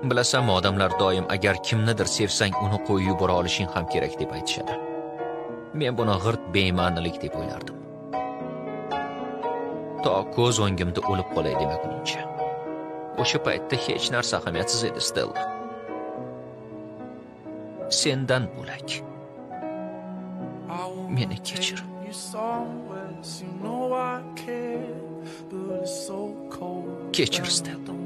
Bilasanmi, odamlar doim agar kimnidir sevsang, uni qo'yib yubora olishing ham kerak deb aytishadi. Men buni g'irt bema'nilik deb o'ylardim. To ko'z o'ngimda o'lib qolay demagunimcha. O'sha paytda hech narsa ahamiyatsiz edi, Stella. Sendan bo'lak. Meni kechir. Kechir, Stella.